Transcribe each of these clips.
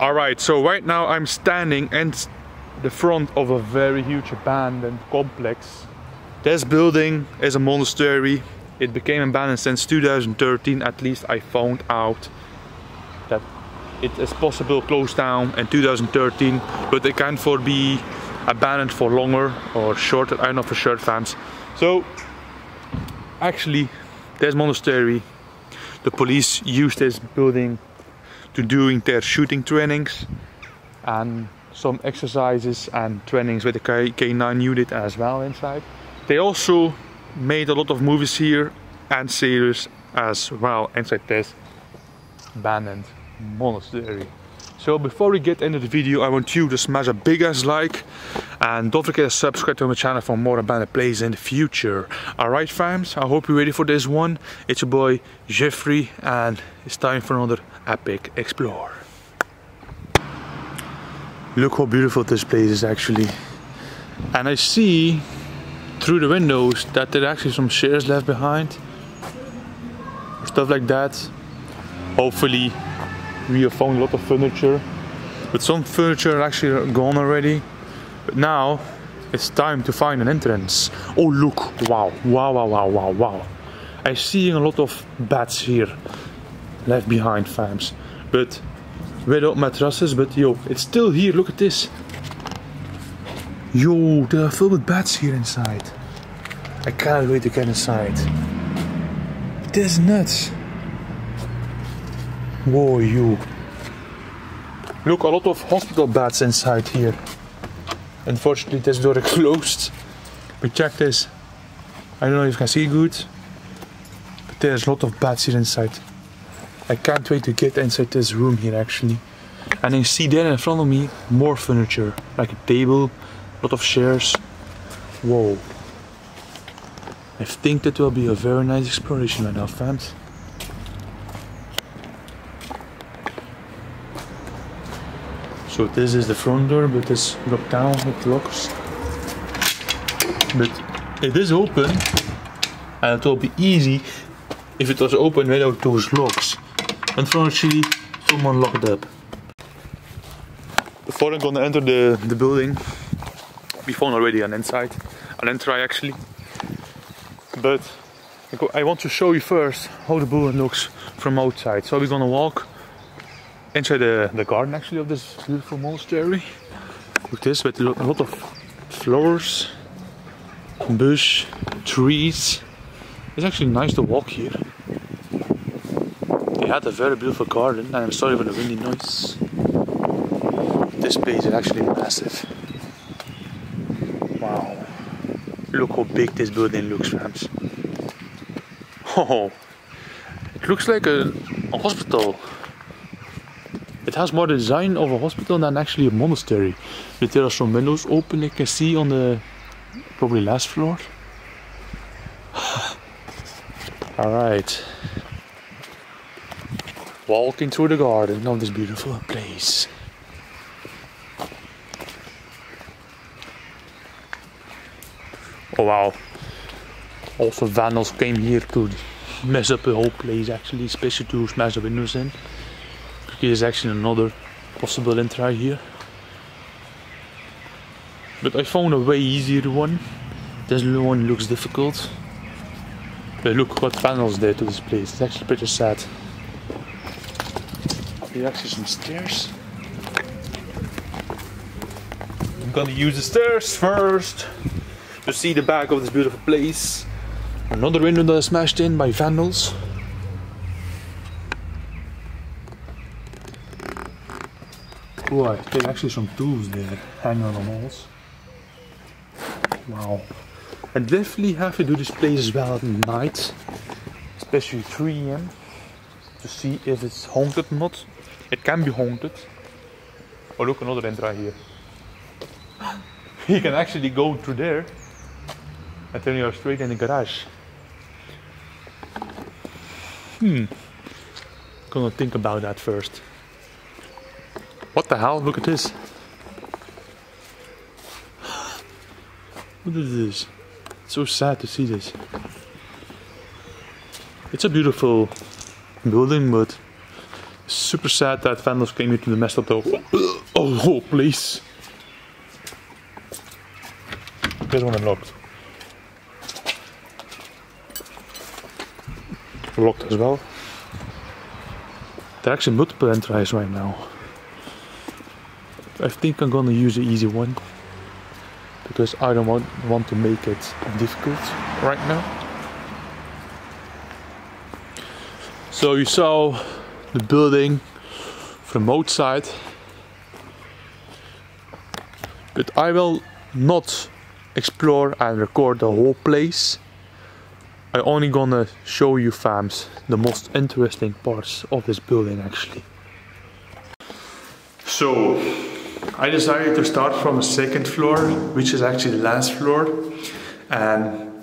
Alright, so right now I'm standing in the front of a very huge abandoned complex. This building is a monastery. It became abandoned since 2013, at least I found out that it is possible closed down in 2013, but it can for be abandoned for longer or shorter, I don't know for sure fans. So actually this monastery, the police used this building to doing their shooting trainings and some exercises and trainings with the K9 unit as well inside. They also made a lot of movies here and series as well inside this abandoned monastery. So before we get into the video, I want you to smash a big ass like and don't forget to subscribe to my channel for more abandoned plays in the future. Alright fams, I hope you're ready for this one. It's your boy Jeffrey and it's time for another epic explore. Look how beautiful this place is actually. And I see through the windows that there are actually some chairs left behind. Stuff like that. Hopefully we have found a lot of furniture. But some furniture actually gone already. But now it's time to find an entrance. Oh look, wow, wow, wow, wow, wow, wow. I see a lot of bats here left behind fams. But without mattresses, but yo, it's still here, look at this. Yo, they are filled with bats here inside. I can't wait to get inside. This is nuts. Whoa, you. Look, a lot of hospital beds inside here. Unfortunately, this door is closed. But check this. I don't know if you can see good. But there's a lot of beds here inside. I can't wait to get inside this room here actually. And you see there in front of me more furniture. Like a table, a lot of chairs. Whoa. I think that will be a very nice exploration right now, fams. So this is the front door, but it's locked down with locks. But it is open, and it will be easy if it was open without those locks. Unfortunately, someone locked it up. Before I'm gonna enter the, the building, we found already an inside, an entry actually. But I want to show you first how the building looks from outside. So we're gonna walk inside the, the garden actually of this beautiful monastery. Look this with a lot of flowers, bush, trees. It's actually nice to walk here. They had a very beautiful garden and I'm sorry for the windy noise. This place is actually massive. Wow. Look how big this building looks, fams. Oh, it looks like a, a hospital. It has more design of a hospital than actually a monastery. But there are some windows open you can see on the probably last floor. Alright. Walking through the garden of this beautiful place. Oh wow. Also vandals came here to mess up the whole place actually, especially to smash the windows in. There's actually another possible entry here. But I found a way easier one. This one looks difficult. But look what panels there to this place. It's actually pretty sad. There's actually some stairs. I'm gonna use the stairs first to see the back of this beautiful place. Another window that is smashed in by vandals. Boy, there's actually some tools there hanging on the walls. Wow. I definitely have to do this place as well at night, especially 3 am, to see if it's haunted or not. It can be haunted. Oh look, another entrance here. you can actually go through there and then you're straight in the garage. Hmm. Gonna think about that first. What the hell? Look at this. What is this? It's so sad to see this. It's a beautiful building, but Super sad that vandals came into the mess up though. Oh, oh, please. This one unlocked. Locked as well. There are actually multiple entries right now. I think I'm gonna use the easy one because I don't want, want to make it difficult right now. So you saw the building from outside but I will not explore and record the whole place I'm only gonna show you fams the most interesting parts of this building actually so I decided to start from the second floor which is actually the last floor. And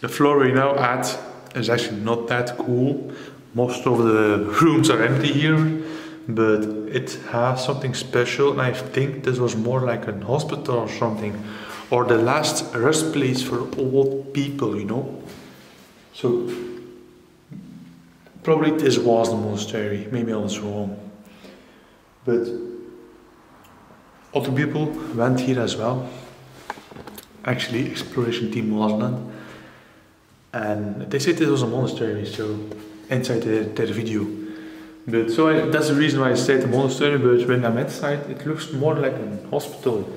the floor we're now at is actually not that cool. Most of the rooms are empty here but it has something special and I think this was more like a hospital or something or the last rest place for old people you know? So probably this was the monastery maybe I was wrong. But other people went here as well. Actually exploration team wasn't and they said this was a monastery so inside the, their video. But so I, that's the reason why I said the monastery, but when I'm inside, it looks more like a hospital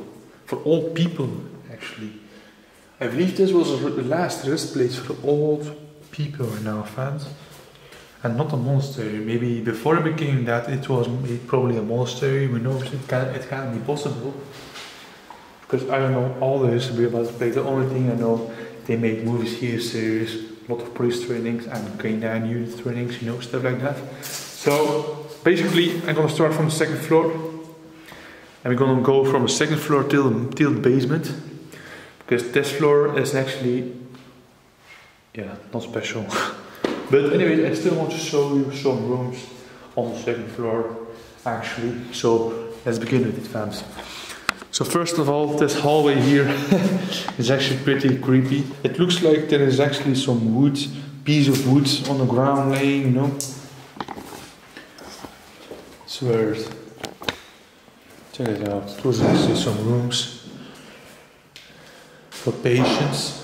for old people, actually. I believe this was the last rest place for old people in our fans, and not a monastery. Maybe before it became that, it was probably a monastery. We know it can it can be possible because I don't know all the history about the place. The only thing I know, they make movies here, series, a lot of police trainings and K9 unit trainings, you know, stuff like that. So basically I'm gonna start from the second floor and we're gonna go from the second floor till till the basement because this floor is actually yeah not special but anyway I still want to show you some rooms on the second floor actually so let's begin with it fams so first of all this hallway here is actually pretty creepy it looks like there is actually some wood piece of wood on the ground laying you know swears. Check it out. Those are actually some rooms for patients.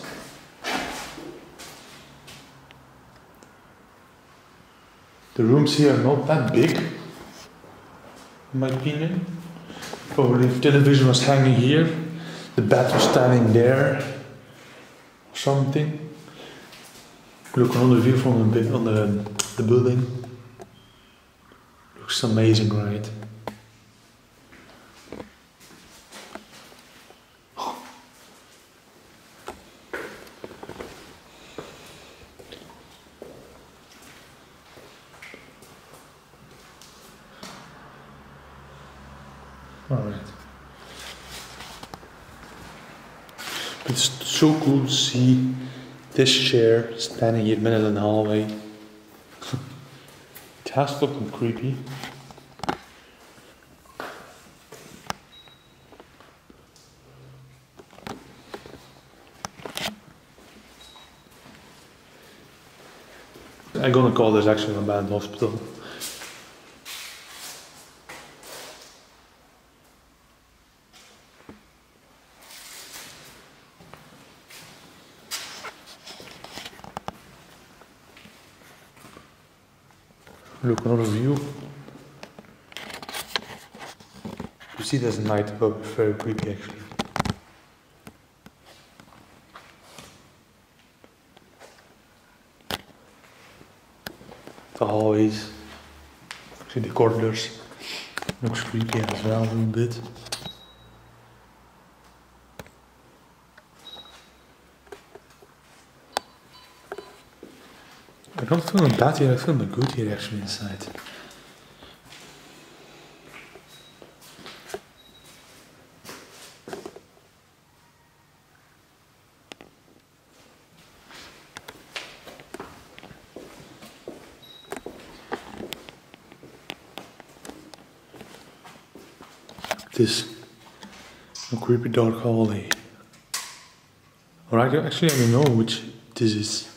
The rooms here are not that big, in my opinion. Probably if television was hanging here, the bed was standing there, or something. Look another view from the, on the, the building. Looks amazing, right? Alright. It's so cool to see this chair standing here in the hallway it has looking creepy. I'm gonna call this actually a bad hospital. Look another view. You see this night above, very creepy actually. The hallways, see the corridors, looks creepy as well a little bit. I don't feel bad here, I feel good here actually inside. This creepy dark hallway. Or I actually I don't know which this is.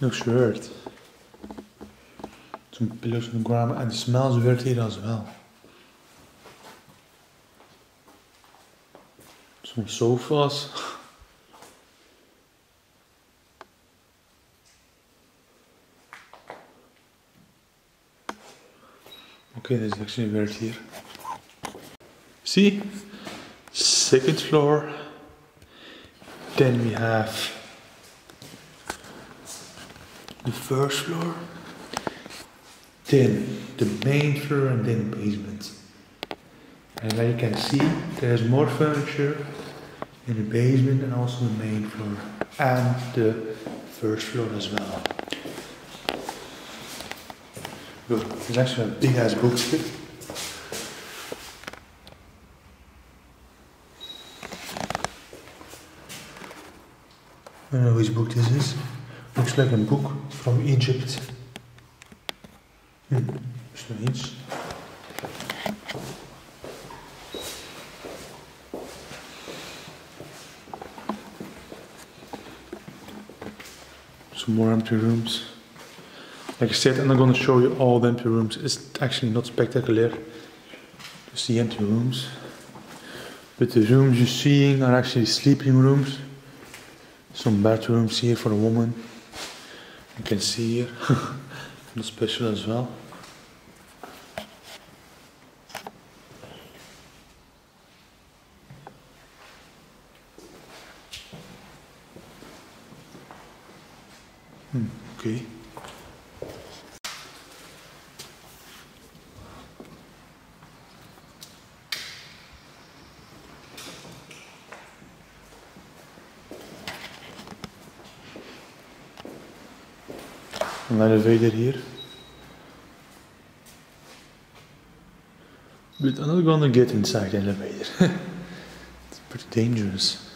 Looks weird. Some pillows on the ground and the smells weird here as well. Some sofas. Okay, this is actually weird here. See? Second floor. Then we have first floor. Then the main floor and then basement. And then you can see there's more furniture in the basement and also the main floor and the first floor as well. Look, there's actually a big ass book here. I don't know which book this is. Looks like a book from Egypt. Hmm, strange. Some more empty rooms. Like I said, I'm not gonna show you all the empty rooms. It's actually not spectacular to see empty rooms. But the rooms you're seeing are actually sleeping rooms. Some bathrooms here for a woman. Can see here. not special as well. Hmm, okay. An elevator here. But I'm not gonna get inside the elevator. it's pretty dangerous.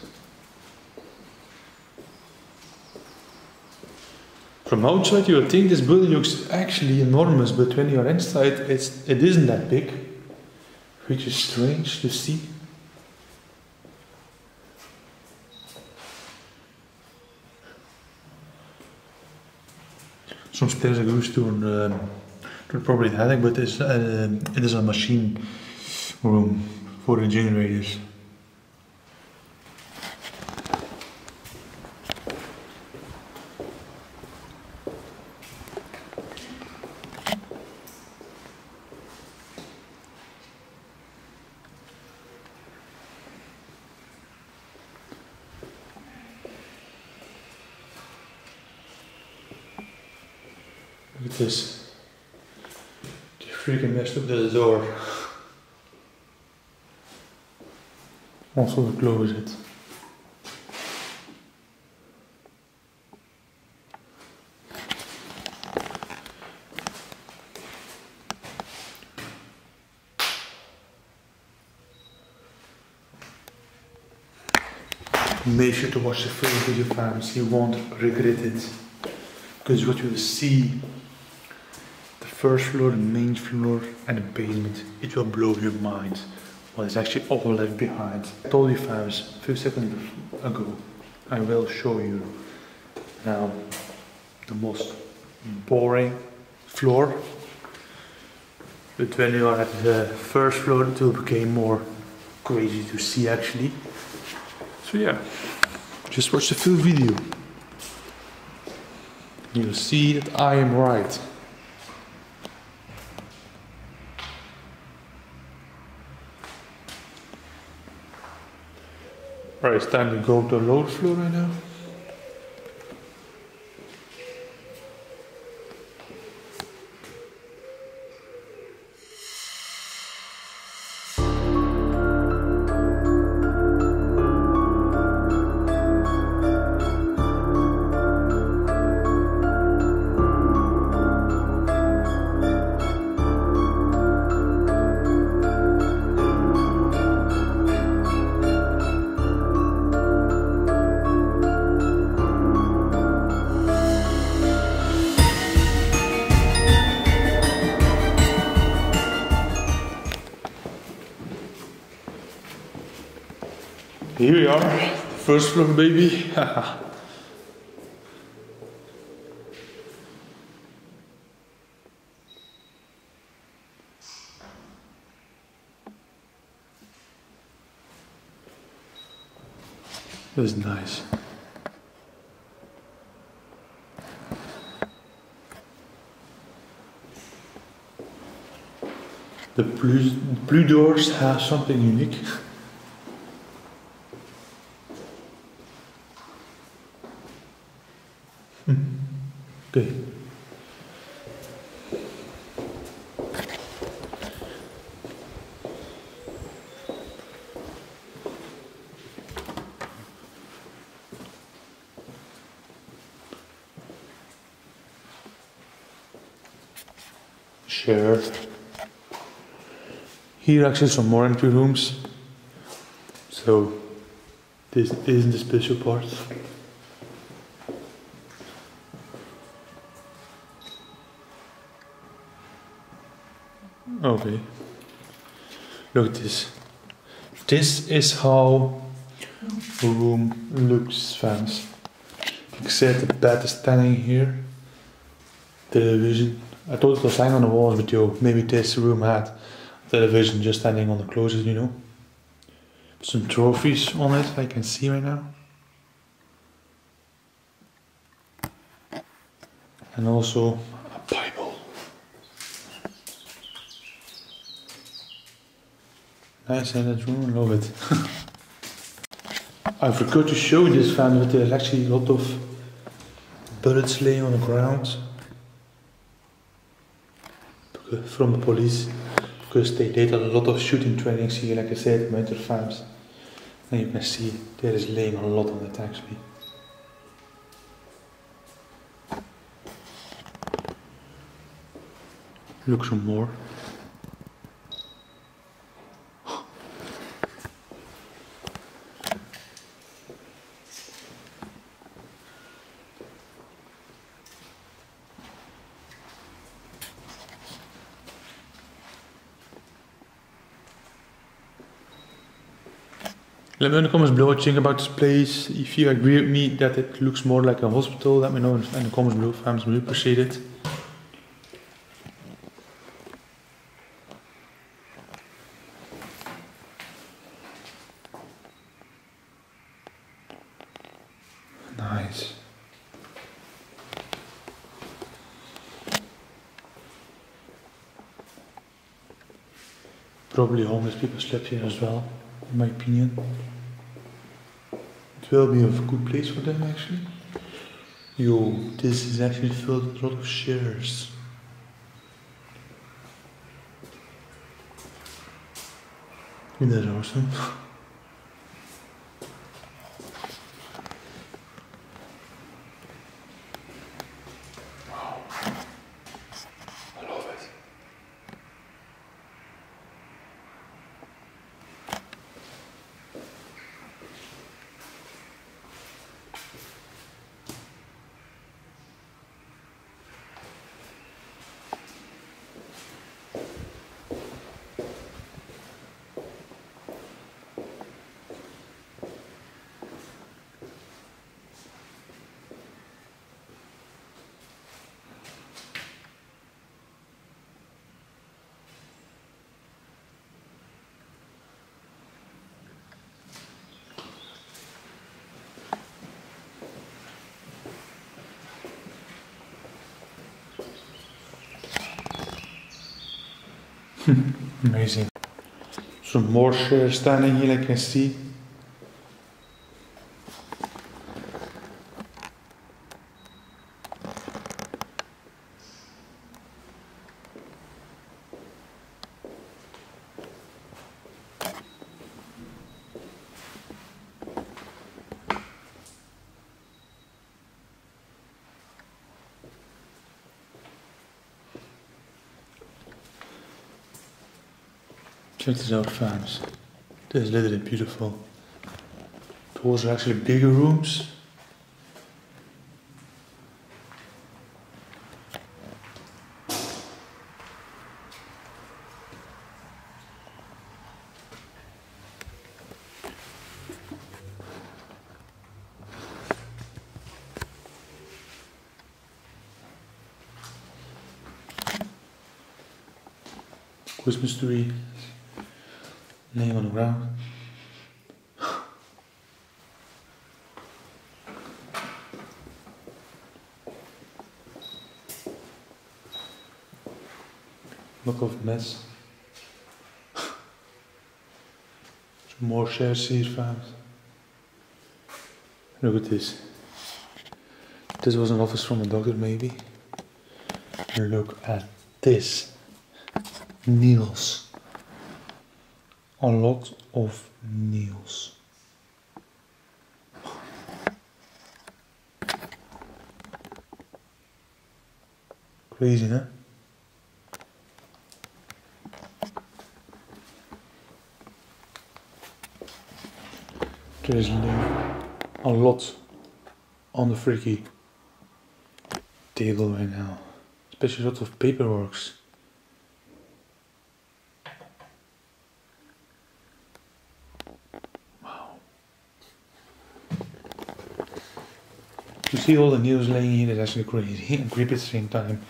From outside you would think this building looks actually enormous, but when you're inside it's, it isn't that big. Which is strange to see. Some stairs that goes to, an, um, probably the attic, but it's, uh, it is a machine room for the generators. Look at this. They freaking messed up the door. Also close it. Make sure to watch the full video fans, you won't regret it. Because what you will see, the first floor, the main floor and the basement, it will blow your mind. What is actually all left behind. I told you fans a few seconds ago, I will show you now the most boring floor. But when you are at the first floor, it will become more crazy to see actually. So yeah, just watch the full video. You'll see that I am right. It's time to go to the lower floor right now. Here we are, the first floor baby. That's nice. The blue, the blue doors have something unique. Okay. Sure. Here actually some more entry rooms. So this isn't the special part. Okay. Look at this. This is how the room looks, fans. I said, the bed is standing here. Television. I thought it was hanging on the walls, but yo, maybe this room had television just standing on the closet, you know. Some trophies on it, I can see right now. And also Nice in that room, I love it. I forgot to show this fan, but there's actually a lot of bullets laying on the ground from the police because they did a lot of shooting trainings here, like I said, winter farms. And you can see there is laying a lot on it actually. Look some more. Let me know in the comments about this place. If you agree with me that it looks more like a hospital, let me know in the comments below I'm really appreciate it. Nice. Probably homeless people slept here as well, in my opinion. It will be a good place for them actually. Yo, this is actually filled with a lot of shares. Isn't that awesome? Amazing. Some more standing here, I can see. Check this out, fans. This is literally beautiful. Those are actually bigger rooms. Christmas tree laying on the ground. Look of mess. Some more shares here found. Look at this. This was an office from a doctor maybe. Look at this. Needles. A lot of nails. Crazy, huh? There's a lot on the freaky table right now. Especially a lot of paperworks. See all the news laying here, that's actually crazy and creepy at the same time.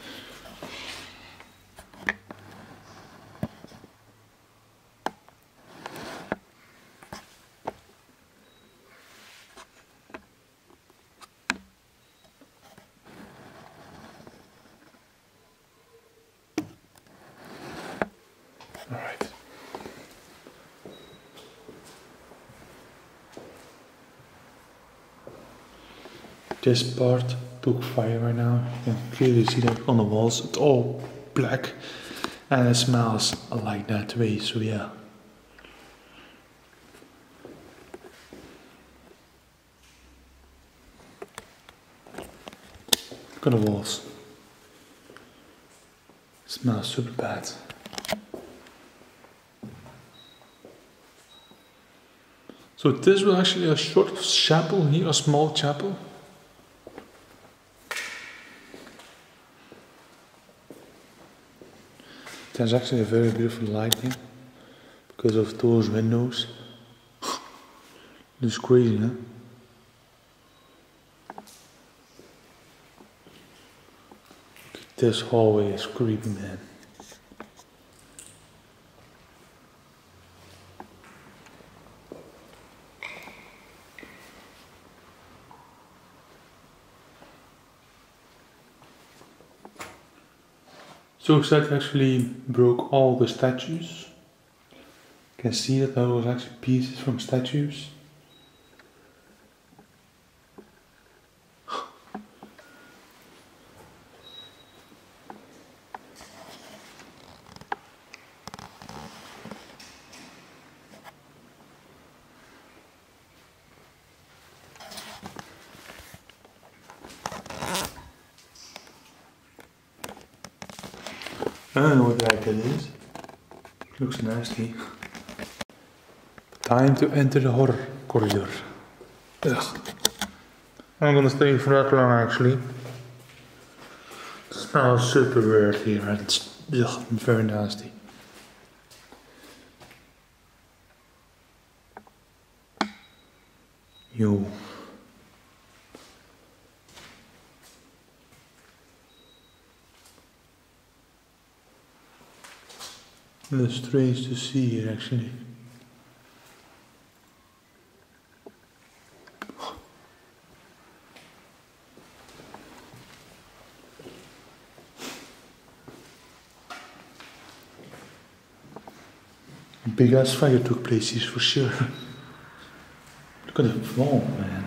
This part took fire right now. You can clearly see that on the walls. It's all black and it smells like that way, so yeah. Look at the walls. smells super bad. So this was actually a short chapel here, a small chapel. There's actually a very beautiful lighting because of those windows. It's crazy, huh? This hallway is creepy, man. Suicide actually broke all the statues. You can see that there was actually pieces from statues. Looks nasty. Time to enter the horror corridor. Ugh. I'm gonna stay for that long actually. It smells super weird here and it's ugh, very nasty. Yo. That's strange to see here actually. Big ass fire took place here for sure. Look at the wall, man.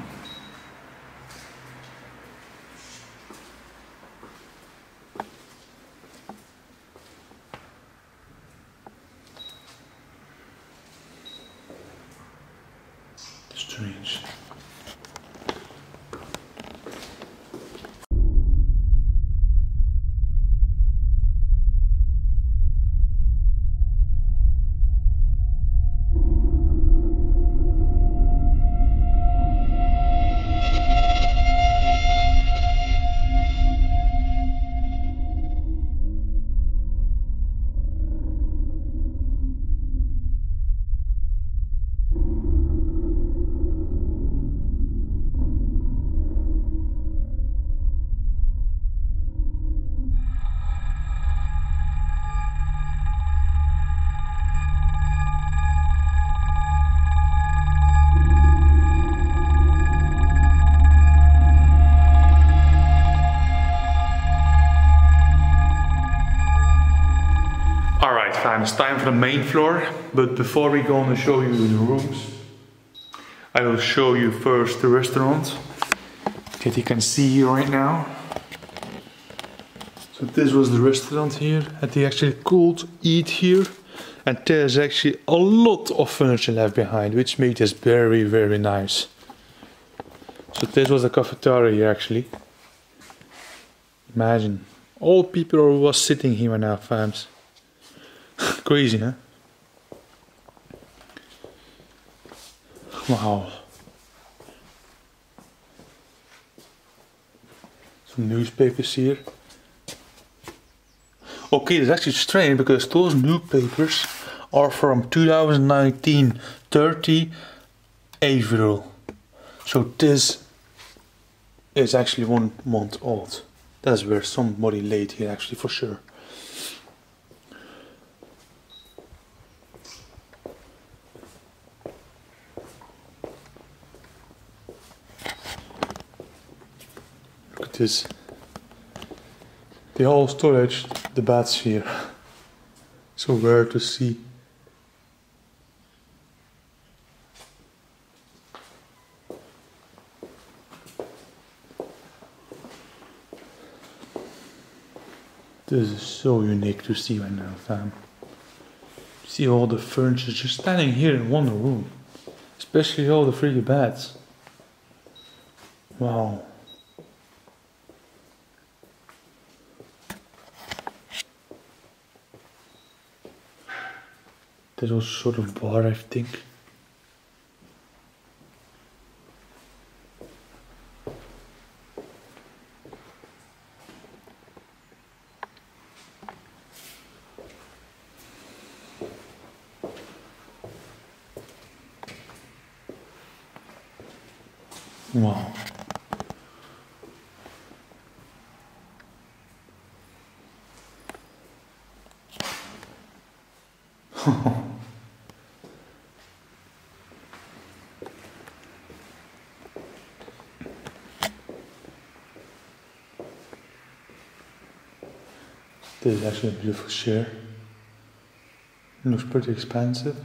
It's time for the main floor. But before we go and show you the rooms, I will show you first the restaurant that you can see right now. So this was the restaurant here and they actually could eat here and there's actually a lot of furniture left behind which made this very very nice. So this was the cafeteria here actually. Imagine all people was sitting here now fams. Crazy huh? Wow. Some newspapers here. Okay, that's actually strange because those newspapers are from 2019 30 April. So this is actually one month old. That's where somebody laid here actually for sure. This. The whole storage, the beds here. So rare to see. This is so unique to see right now, fam. See all the furniture just standing here in one room. Especially all the three beds. Wow. This was sort of bar, I think. Wow. This is actually a beautiful chair. It looks pretty expensive.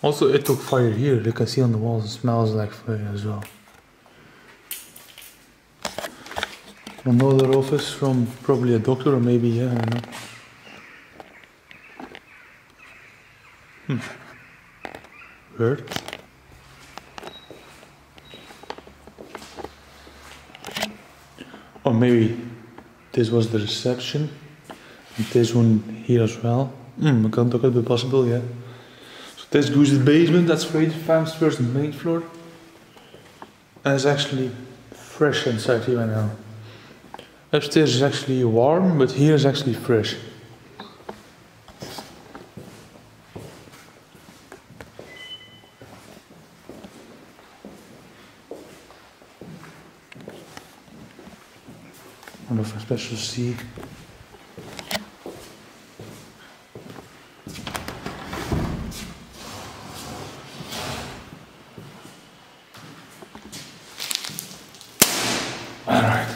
Also, it took fire here. You can see on the walls, it smells like fire as well. Another office from probably a doctor or maybe, yeah, I don't know. Weird. Or maybe this was the reception. And this one here as well. Hmm, that could be possible, yeah. So this goes to the basement, that's Freight Farm's first main floor. And it's actually fresh inside here right now. Upstairs is actually warm, but here is actually fresh. Of special sea. Alright.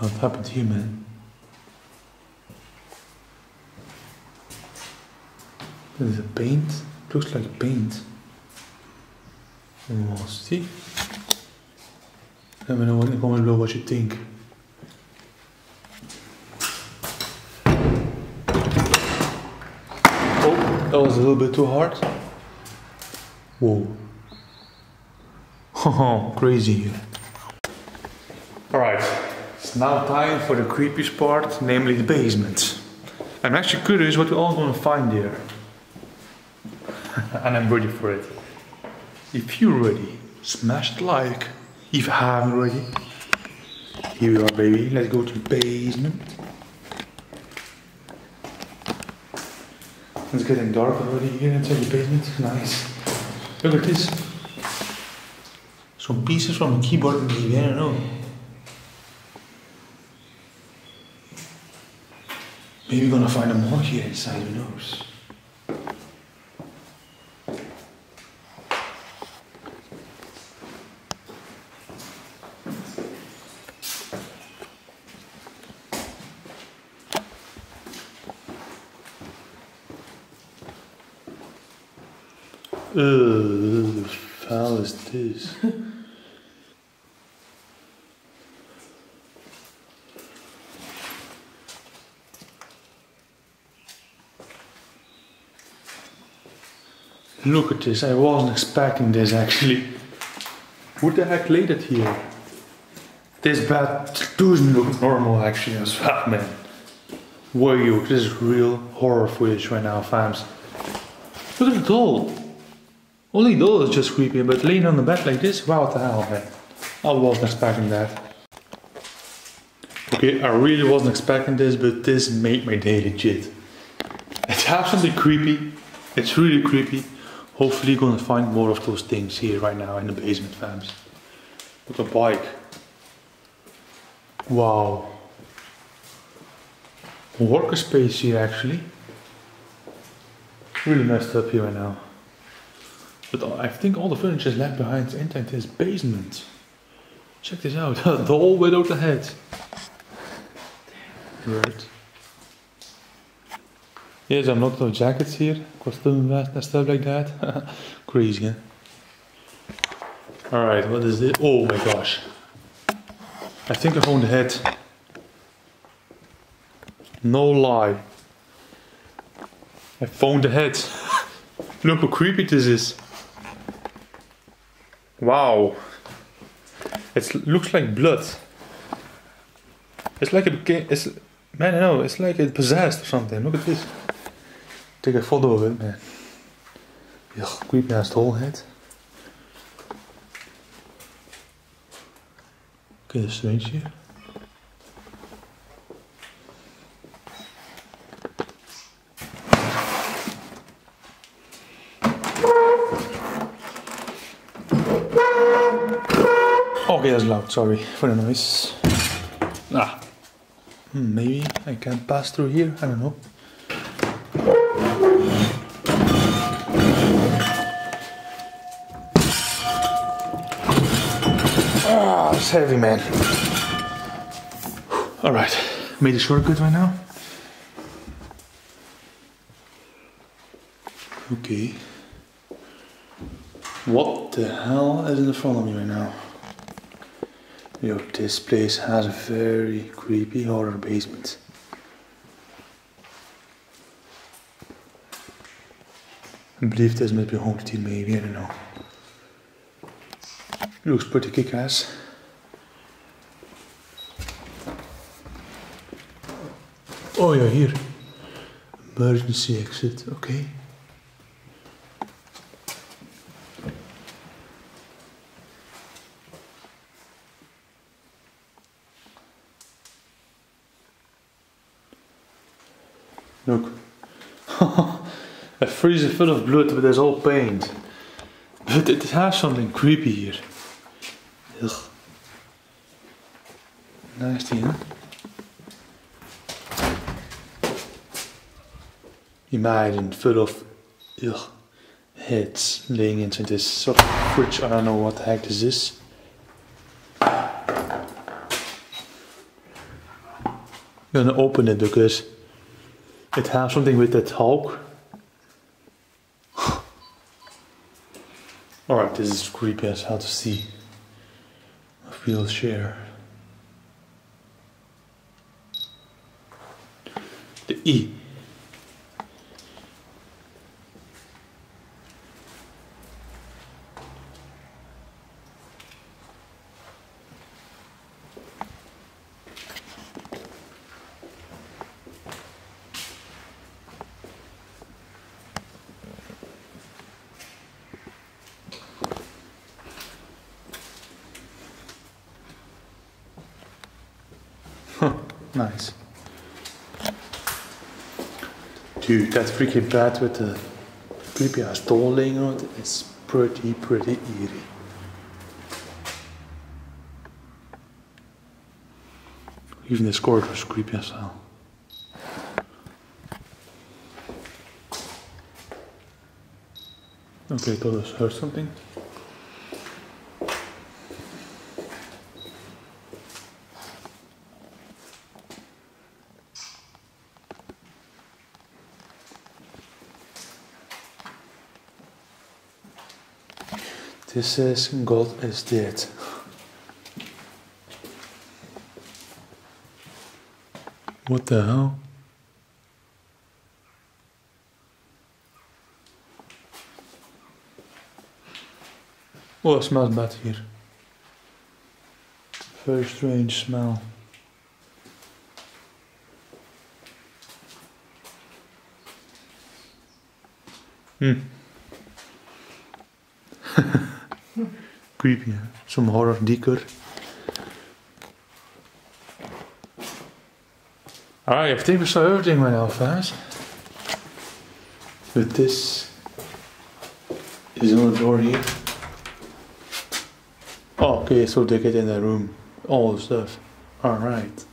What happened here, man? This is a paint. Looks like paint. We'll see. Let me know in the comment below what you think. Oh, that was a little bit too hard. Whoa. Oh, crazy. Alright, it's now time for the creepiest part, namely the basement. I'm actually curious what we're all gonna find there. and I'm ready for it. If you're ready, smash the like. If you haven't already, here we are, baby. Let's go to the basement. It's getting dark already here inside the basement. Nice. Look at this. Some pieces from a keyboard, maybe. I don't know. Maybe we're gonna find a monk here inside, who knows? Ugh, how foul is? Look at this, I wasn't expecting this actually. Who the heck laid it here? This bed doesn't look normal actually as well, man. Were you? This is real horror footage right now, fams. Look at the doll. Only those just creepy, but laying on the bed like this, wow, what the hell, man. I wasn't expecting that. Okay, I really wasn't expecting this, but this made my day legit. It's absolutely creepy. It's really creepy. Hopefully you're gonna find more of those things here right now in the basement, fams. Look a bike. Wow. Worker space here actually. Really messed up here right now. But I think all the furniture is left behind inside this basement. Check this out, the whole the head. Right. Yes, I'm not no jackets here, costume vest and stuff like that. Crazy, huh? Alright, what is this? Oh my gosh. I think I found the head. No lie. I found the head. Look how creepy this is. Wow. It looks like blood. It's like it it's man I know, it's like it possessed or something. Look at this. Take a photo of it, man. Ugh, creepy ass whole head. Okay, strange here. Loud, sorry for the noise. Ah, maybe I can pass through here, I don't know. Ah, it's heavy, man. All right, made a shortcut right now. Okay. What the hell is in the front of me right now? Yo, this place has a very creepy horror basement. I believe this might be home team maybe, I don't know. Looks pretty kick-ass. Oh yeah, here. Emergency exit, okay. Look. A freezer full of blood, but there's all paint. But it has something creepy here. Ugh. Nasty, huh? Imagine full of ugh, heads laying into this sort of fridge. I don't know what the heck this is. I'm gonna open it because it has something with that Hulk. This is creepy as hell to see. A wheelchair. The E. Nice. Dude, that freaking bad with the creepy ass doll laying on it is pretty, pretty eerie. Even this score was creepy as hell. Okay, Todos heard something. Says God is dead. What the hell? Oh, it smells bad here. Very strange smell. Hmm. Creepy, hè? Some horror decor. Alright, I think we saw everything right now, fast. But this is another door here. Oh, okay, so they get in the room. All the stuff. Alright.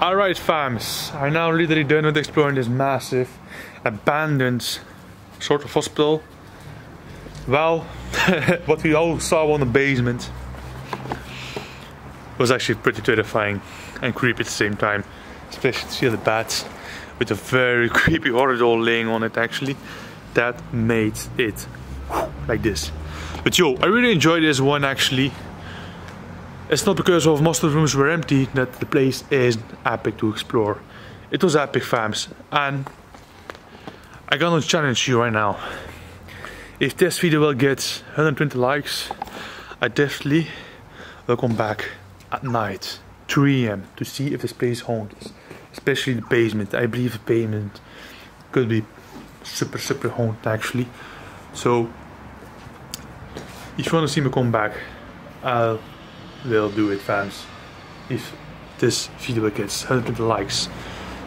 Alright, fams. I'm now literally done with exploring this massive, abandoned sort of hospital. Well, what we all saw on the basement was actually pretty terrifying and creepy at the same time. Especially to see the bats with a very creepy horror doll laying on it actually. That made it like this. But yo, I really enjoyed this one actually. It's not because of most of the rooms were empty that the place is epic to explore. It was epic fams and I'm gonna challenge you right now. If this video will get 120 likes, I definitely will come back at night, 3 am, to see if this place haunted. Especially the basement. I believe the basement could be super super haunted actually. So if you want to see me come back, I will do it fans. If this video gets 120 likes.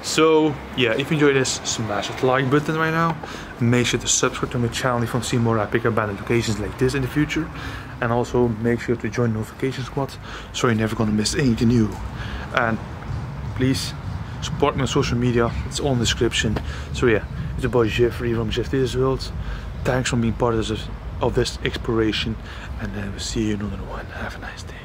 So yeah, if you enjoyed this, smash that like button right now. Make sure to subscribe to my channel if you want to see more epic abandoned locations like this in the future. And also make sure to join notification squad so you're never gonna miss anything new. And please support me on social media, it's all in the description. So yeah, it's your boy Jeffrey from JefStetics World. Thanks for being part of this, of this exploration and I will see you in another one. Have a nice day.